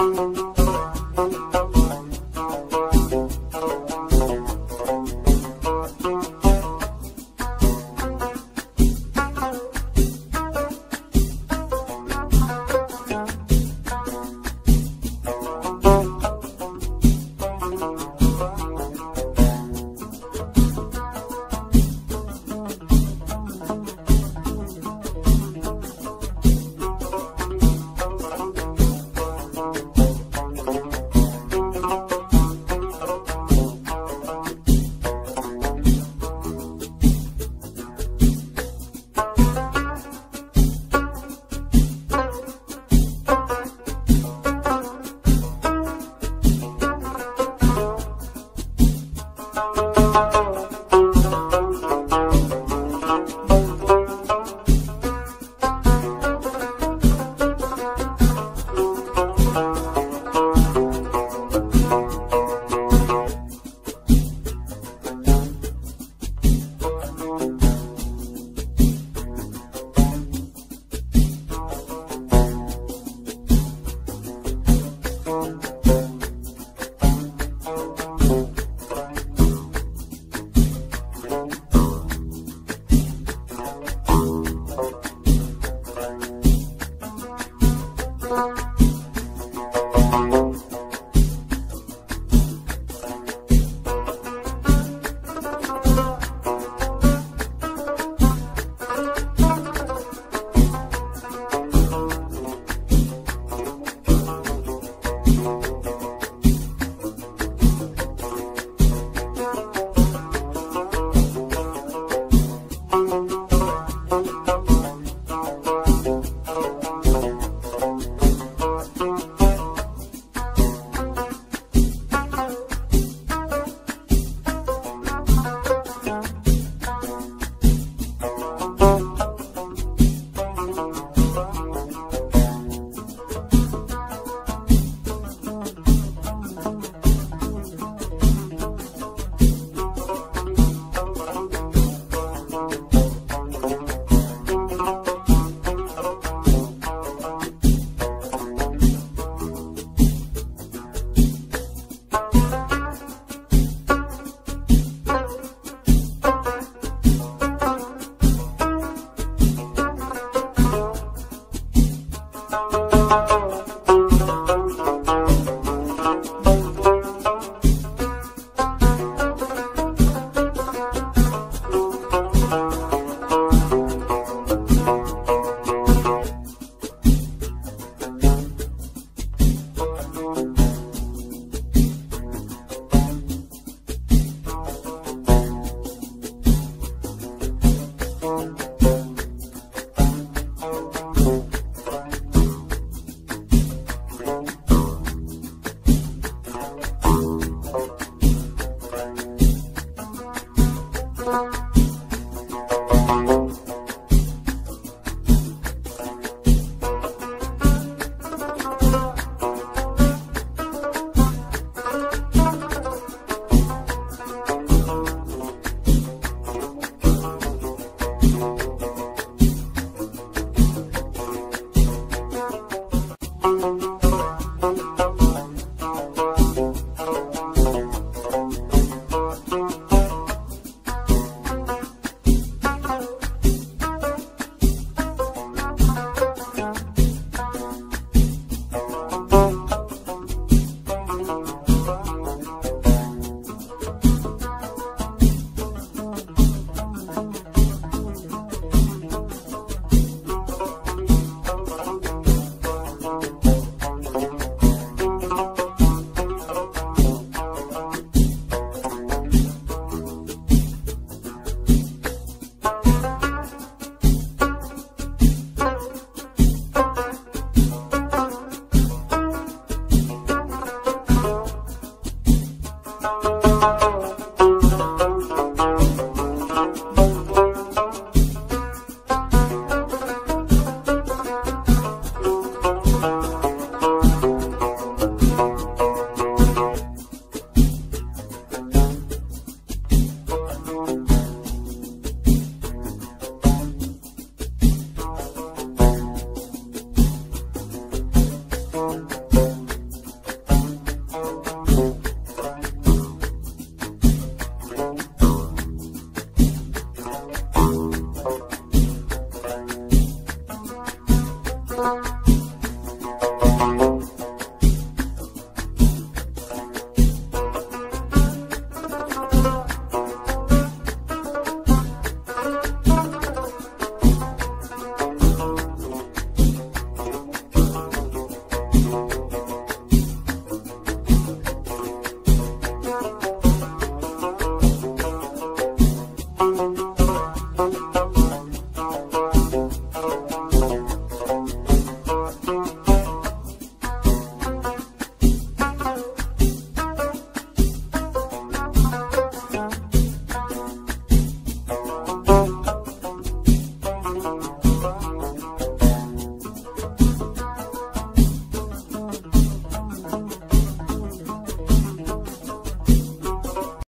Música